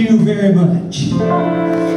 you very much.